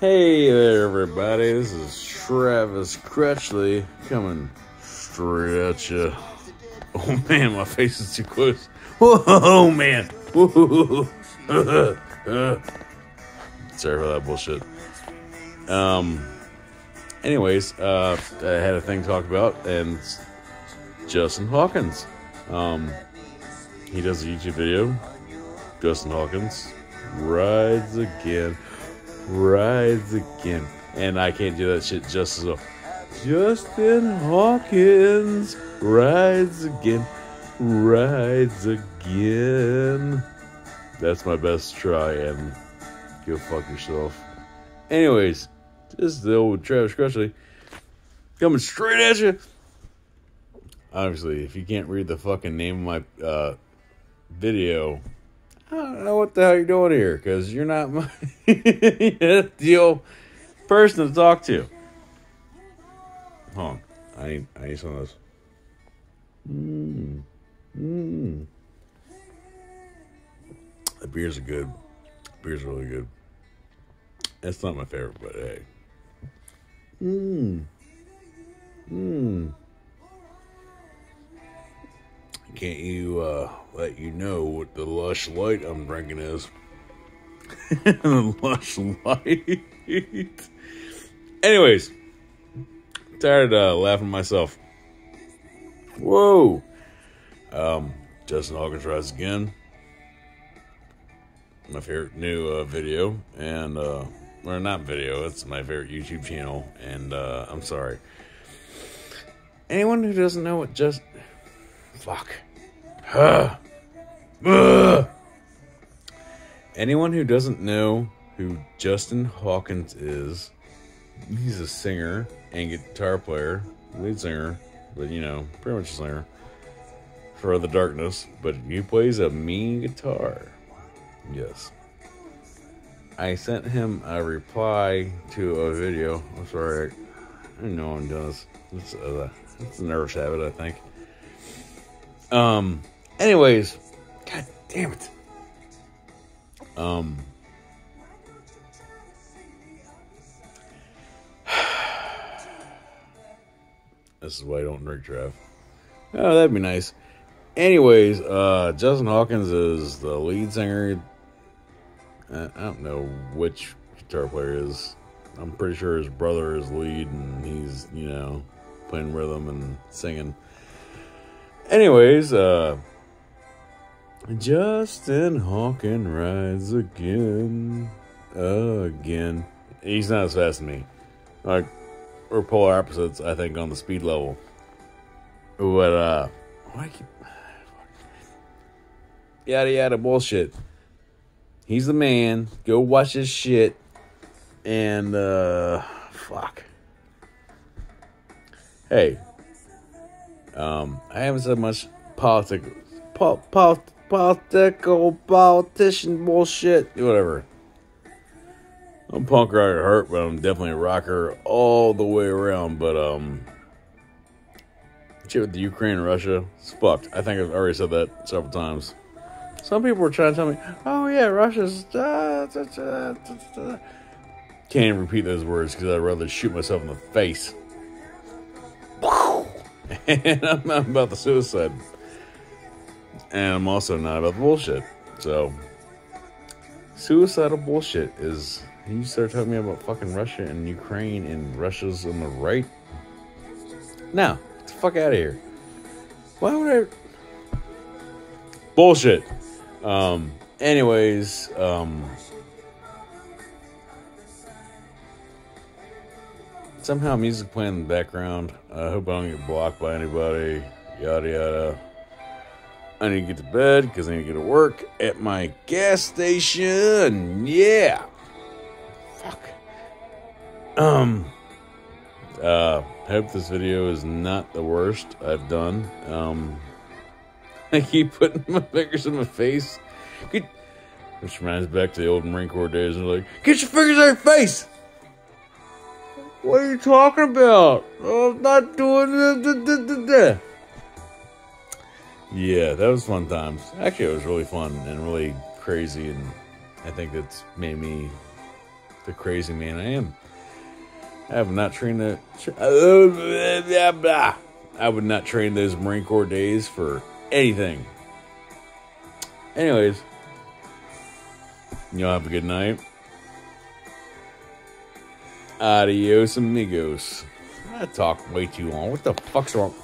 Hey there, everybody. This is Travis Crutchley coming straight at you. Oh man, my face is too close. Whoa, man. Whoa. Sorry for that bullshit. Um. Anyways, uh, I had a thing to talk about, and Justin Hawkins. Um, he does a YouTube video. Justin Hawkins rides again, rides again, and I can't do that shit just as well. Justin Hawkins rides again, rides again. That's my best try, and go fuck yourself. Anyways, this is the old Travis Crutchley coming straight at you. Obviously, if you can't read the fucking name of my uh, video, I don't know what the hell you're doing here because you're not my ideal person to talk to. Hold on. I need, I need some of this. Mmm. Mmm. The beers are good. beers really good. That's not my favorite, but hey. Mmm. Mmm. Can't you uh, let you know what the lush light I'm drinking is? lush light. Anyways, tired of uh, laughing myself. Whoa. Um, Justin Rise Again. My favorite new uh, video. And, uh, or not video, it's my favorite YouTube channel. And, uh, I'm sorry. Anyone who doesn't know what just. Fuck. Anyone who doesn't know who Justin Hawkins is, he's a singer and guitar player, lead singer, but you know, pretty much a singer for the darkness, but he plays a mean guitar. Yes. I sent him a reply to a video. I'm sorry, I know I'm doing this. It's, uh, it's a nervous habit, I think. Um. Anyways, god damn it. Um. This is why I don't drink draft. Oh, that'd be nice. Anyways, uh, Justin Hawkins is the lead singer. I don't know which guitar player is. I'm pretty sure his brother is lead, and he's you know playing rhythm and singing. Anyways, uh, Justin Hawkins rides again, again. He's not as fast as me. Like we're polar opposites, I think, on the speed level. But uh, why keep yada yada bullshit. He's the man. Go watch his shit. And uh, fuck. Hey, um, I haven't said much politics, po- po- political politician bullshit. Whatever. I'm punk rock at heart, but I'm definitely a rocker all the way around. But um, shit with the Ukraine and Russia, it's fucked. I think I've already said that several times. Some people were trying to tell me, "Oh yeah, Russia's." Da, da, da, da. Can't even repeat those words because I'd rather shoot myself in the face. and I'm not about the suicide, and I'm also not about the bullshit. So, suicidal bullshit is. You start talking me about fucking Russia and Ukraine, and Russia's on the right. Now, get the fuck out of here. Why would I? Bullshit. Um. Anyways, um. Somehow music playing in the background. I hope I don't get blocked by anybody. Yada yada. I need to get to bed because I need to get to work at my gas station. Yeah. Fuck. Um. Uh. Hope this video is not the worst I've done. Um. I keep putting my fingers in my face. Get, which reminds back to the old Marine Corps days. And like, get your fingers on your face. What are you talking about? I'm not doing it. Yeah, that was fun times. Actually, it was really fun and really crazy, and I think that's made me the crazy man I am. I have not trained. Uh, I would not train those Marine Corps days for anything. Anyways, y'all have a good night. Adios, amigos. I talk way too long. What the fuck's wrong?